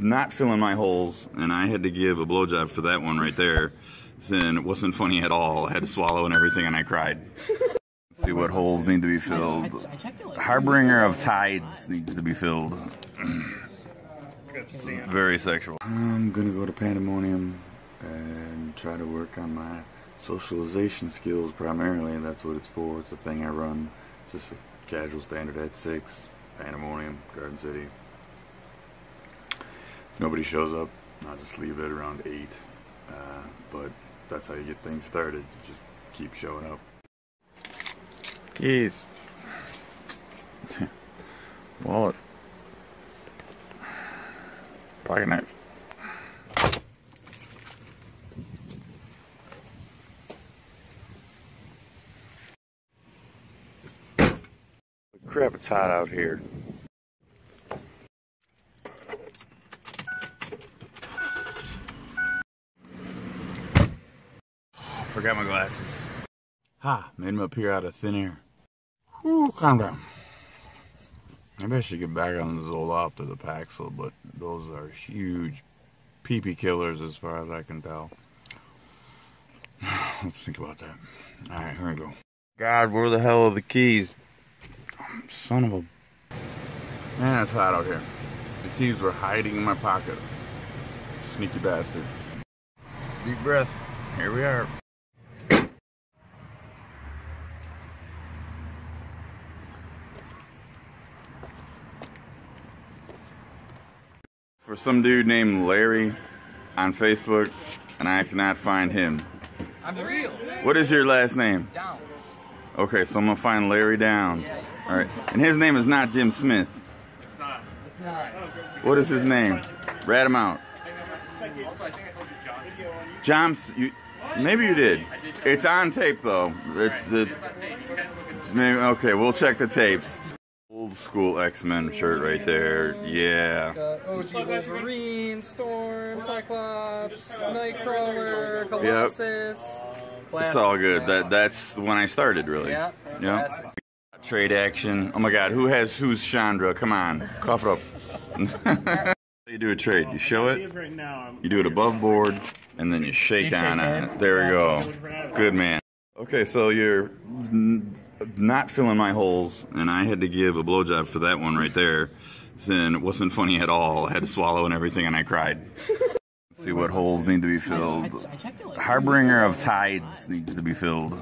not filling my holes, and I had to give a blowjob for that one right there. And it wasn't funny at all. I had to swallow and everything, and I cried. See what holes need to be filled. Harbinger of tides needs to be filled. Very sexual. I'm gonna go to Pandemonium and try to work on my socialization skills primarily, that's what it's for. It's a thing I run. It's just a casual standard at 6, Pandemonium, Garden City. Nobody shows up, I'll just leave it around 8. Uh, but that's how you get things started. You just keep showing up. Keys. Wallet. Pocket knife. Crap, it's hot out here. Forgot my glasses. Ha, made them appear out of thin air. Ooh, calm down. Maybe I should get back on the Zoloft or the Paxil, but those are huge pee-pee killers as far as I can tell. Let's think about that. Alright, here we go. God, where the hell are the keys? Son of a... Man, it's hot out here. The keys were hiding in my pocket. Sneaky bastards. Deep breath. Here we are. For some dude named Larry on Facebook, and I cannot find him. I'm real. What is your last name? Downs. Okay, so I'm gonna find Larry Downs. All right, and his name is not Jim Smith. It's not. It's not. What is his name? Rat him out. Also, I think I told you John. John, you, maybe you did. It's on tape though. It's the It's on tape. You can look at maybe, okay. We'll check the tapes. Old school X Men shirt right there. Yeah. Got OG Wolverine, Storm, Cyclops, Nightcrawler, Yep. It's all good. That that's when I started really. Yeah. Classics. Trade action. Oh my God, who has who's Chandra? Come on, cough it up. you do a trade. You show it. Right now, I'm You do it above board, and then you shake on it. There we go. Good man. Okay, so you're not filling my holes, and I had to give a blowjob for that one right there. And it wasn't funny at all. I had to swallow and everything, and I cried. See what holes need to be filled. Harbinger of tides needs to be filled.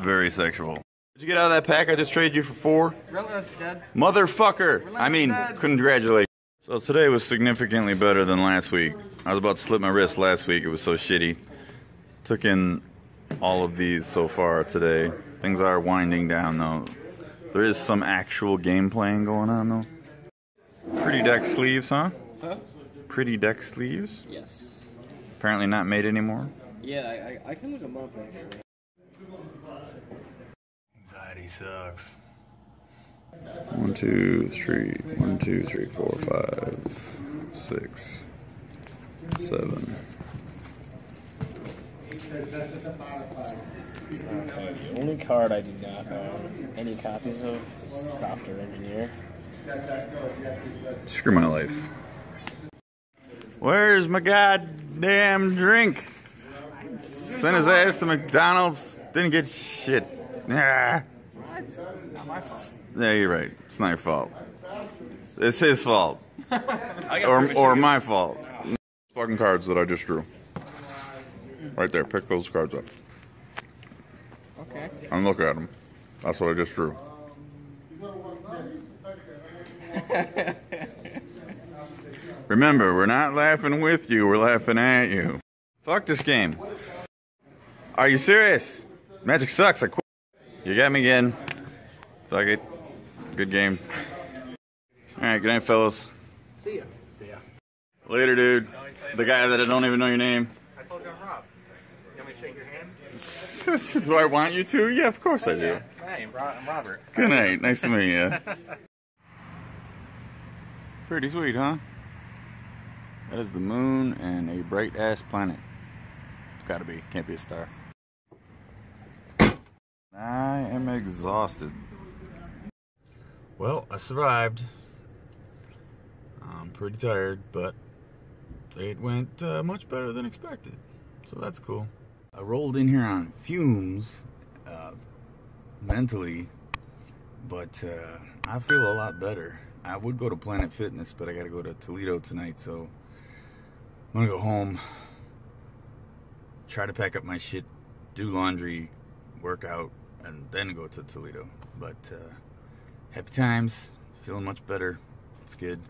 Very sexual. Did you get out of that pack I just traded you for four? Relentless dead. Motherfucker! I mean, congratulations. So today was significantly better than last week. I was about to slip my wrist last week. It was so shitty. Took in all of these so far today. Things are winding down though. There is some actual game playing going on though. Pretty deck sleeves, huh? Huh? Pretty deck sleeves. Yes. Apparently not made anymore. Yeah, I, I, I can look them up actually. Anxiety sucks. One, two, three. One, two, three, four, five, six, seven. The only card I do not own any copies of is Doctor Engineer. Screw my life. Where's my goddamn drink? Sent his ass to McDonald's. Didn't get shit. Ah. Yeah, you're right. It's not your fault. It's his fault. or or my fault. Fucking cards that I just drew. Right there. Pick those cards up. Okay. And look at them. That's what I just drew. Remember, we're not laughing with you, we're laughing at you. Fuck this game. Are you serious? Magic sucks, I quit. You got me again. Fuck it. Good game. Alright, good night, fellas. See ya. See ya. Later, dude. The guy that I don't even know your name. I told you I'm Rob. You want me to shake your hand? do I want you to? Yeah, of course I do. Hey, I'm, I'm Robert. Good night. Nice to meet you. Pretty sweet, huh? That is the moon and a bright ass planet. It's gotta be. Can't be a star. I am exhausted. Well, I survived. I'm pretty tired, but it went uh, much better than expected. So that's cool. I rolled in here on fumes uh, mentally, but uh, I feel a lot better. I would go to Planet Fitness, but I got to go to Toledo tonight, so I'm gonna go home, try to pack up my shit, do laundry, work out, and then go to Toledo. But uh, happy times, feeling much better. It's good.